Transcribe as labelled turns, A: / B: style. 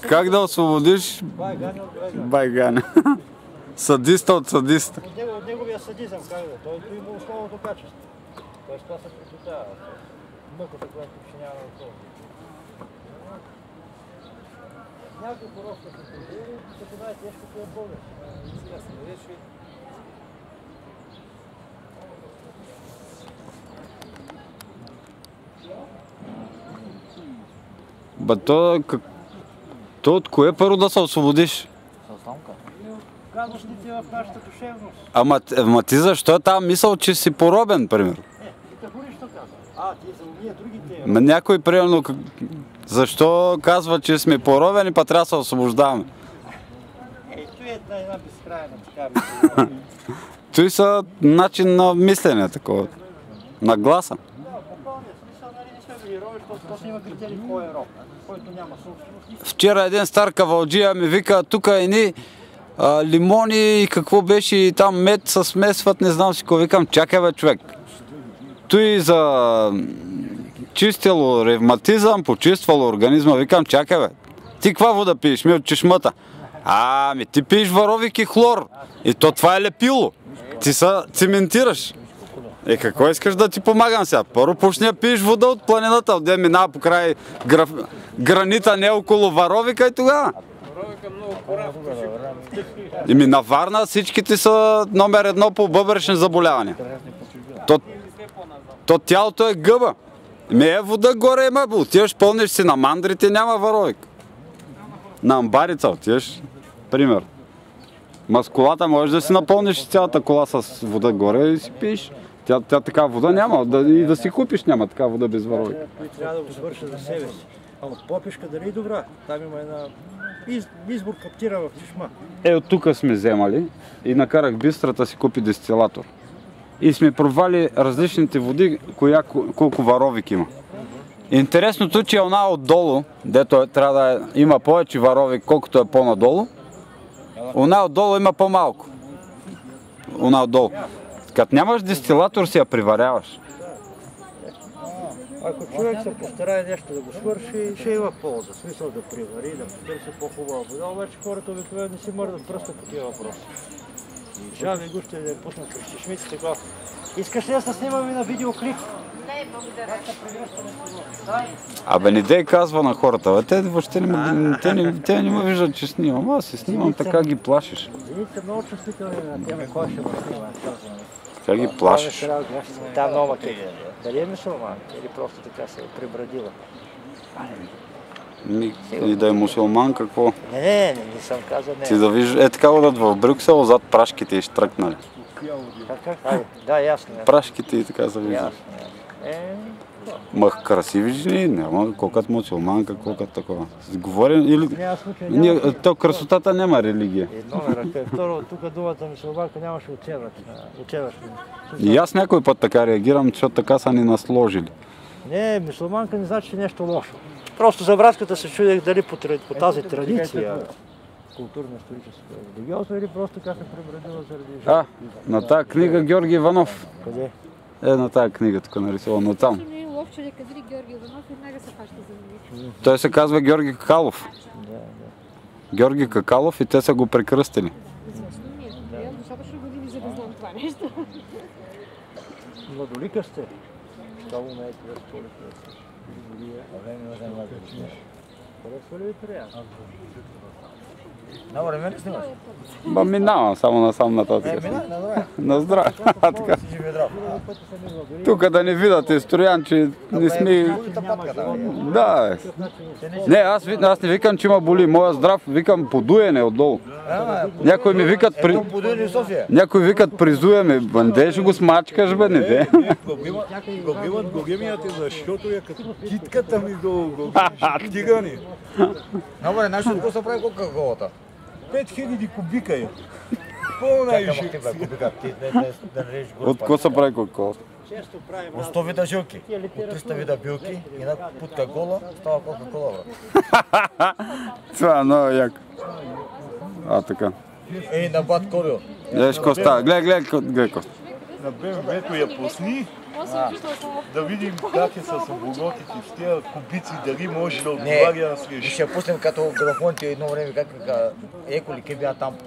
A: Как да освободиш. Байгане? Садиста от садиста.
B: От, него, от неговия садизъм, как да? Той, има основното качество. Тоест това се препитава. Мъката, която причинява на това. Някой просто се прибили, като най-тежкото е болен. Сега се реши.
A: Ба то, как... то от кое първо да се освободиш?
B: В нашата душевност?
A: Ама, ама ти защо е тази мисъл, че си поробен, примерно?
B: Казвам. А, ти за уния другите.
A: Ма някой, примерно, защо казва, че сме поробени, па трябва да се освобождаваме?
B: Ей, той е една, една безкрайна така.
A: Той са начин на мислене, такова. На гласа.
B: Да, по пълния смисъл, нали не сме били роби, е.
A: Вчера един стар кавалджия ми вика, тук едни а, лимони и какво беше и там мед се смесват, не знам си какво. Викам, чакай бе човек. Той за чистило ревматизъм, почиствало организма. Викам, чакай бе. Ти каква вода пиеш? Ми от чешмата. А, ми ти пиеш варовик и хлор. И то това е лепило. Ти се цементираш. Е, какво искаш да ти помагам сега? Първо почни да пиеш вода от планината, отде минава покрай граф... гранита, не около Варовика и тогава. Еми на Варна всичките са номер едно по бъбрешни заболявания. То, то тялото е гъба. Еми е вода горе има, отиваш пълниш си на мандрите, няма Варовик. На амбарица отиваш, пример. Маскулата можеш да си напълниш цялата кола с вода горе и си пиеш. Тя, тя така вода няма, да, и да си купиш няма така вода без Варовик.
B: Той трябва да го свърша за себе си. А от попишка дали е добра? Там има една из, избор каптира в чешма.
A: Е, от тук сме вземали и накарах бистрата си купи дестилатор. И сме провали различните води, коя, колко варовик има. Интересното, че она отдолу, дето е, трябва да е, има повече варовик, колкото е по-надолу, она отдолу има по-малко. Она отдолу. Като нямаш дестилатор, си я приваряваш.
B: Ако човек се постарае нещо да го свърши, ще има полза. Смисъл да привари, да потърси по-хубава вода, обаче хората обикновено си мърдат пръста по тия въпроси. И жаби го ще да я пуснат през така. Искаш ли да се снимаме на видеоклип?
A: Абе, не дей казва на хората, бе. те въобще не, ме- те, не, те не ме виждат, че снимам. Аз си снимам, така ги плашиш. Така ги плашиш.
B: Та нова кега. Дали е мусулман или просто така се е прибрадила?
A: Ми, И да е мусулман, какво?
B: Не, не, не, не съм казал не.
A: Ти да виж, е така отдат в Брюксел, зад прашките изтръкнали.
B: Как, как? Айде, да, ясно.
A: Прашките и така се вижда.
B: Ясно, ясно. Е,
A: Мах, красиви жени, няма колкът мусулманка, колкът такова. Говорим или...
B: няма случай,
A: Ние, то красотата няма религия.
B: Едно ръка. Второ, тук думата мусулманка нямаше учебът. Учебаш.
A: И аз някой път така реагирам, защото така са ни насложили.
B: Не, мусулманка не значи нещо лошо. Просто за вратката се чудех дали по, по тази традиция, културно историческа, религиозно или просто как е пребрадила заради
A: А, на тази книга Георги Иванов.
B: Къде?
A: Е, на тази книга тук но там.
C: Е фаща за него.
A: Той се казва Георги Какалов. Георги Какалов и те са го прекръстили.
C: Е.
B: Младолика сте. Му не е това столика? А време не знам да Харесва ли ви трябва? На време ли снимаш?
A: Ба минавам само насам нататък.
B: Е, мина, на добре.
A: На здраве. така. Тук да не видят историан, че не сме... Да, бе. Не, аз, аз не викам, че има боли. Моя здрав, викам подуене отдолу. Някои ми викат при...
D: София.
A: Някои викат призуеме. Бе, ще го смачкаш, бе, не де.
D: Го биват гогемията, защото е като китката ми го го стигани.
E: Добре, знаеш от какво се прави кока-колата?
D: 5000 кубика е. Пълна е
E: режеш
A: От какво се прави
B: правим
E: От 100 вида жилки, от 300 вида билки и една путка кола става кока-кола, брат.
A: Това е много яко. А, така.
E: Ей, на бат Кобил.
A: Гледаш какво става. Гледай, гледай, гледай какво.
D: На БМВ-то я пусни
C: да
D: видим как е с оборотите в тези кубици, дали може да отговаря на свежи.
E: ще пуснем като графоните едно време, как вика, еко ли там